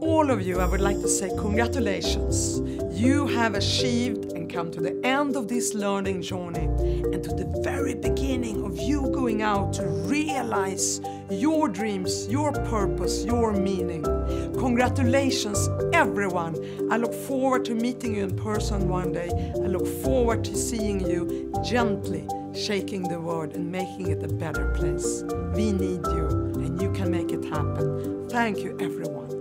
all of you, I would like to say congratulations. You have achieved and come to the end of this learning journey and to the very beginning of you going out to realize your dreams, your purpose, your meaning. Congratulations, everyone. I look forward to meeting you in person one day. I look forward to seeing you gently shaking the world and making it a better place. We need you, and you can make it happen. Thank you, everyone.